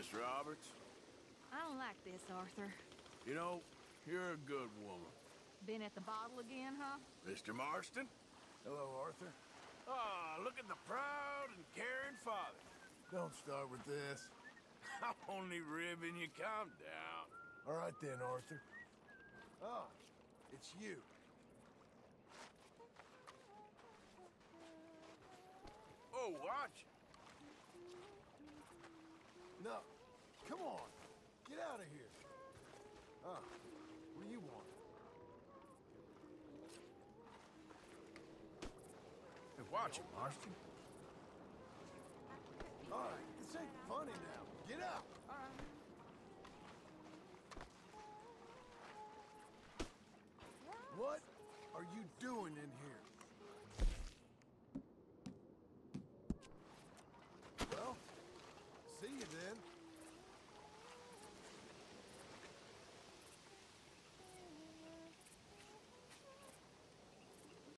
Miss Roberts. I don't like this, Arthur. You know, you're a good woman. Been at the bottle again, huh? Mr. Marston? Hello, Arthur. Ah, look at the proud and caring father. Don't start with this. I'm only ribbing you. Calm down. All right then, Arthur. Oh, it's you. Oh, watch. Come on. Get out of here. Ah, what do you want? Hey, watch it, Marston.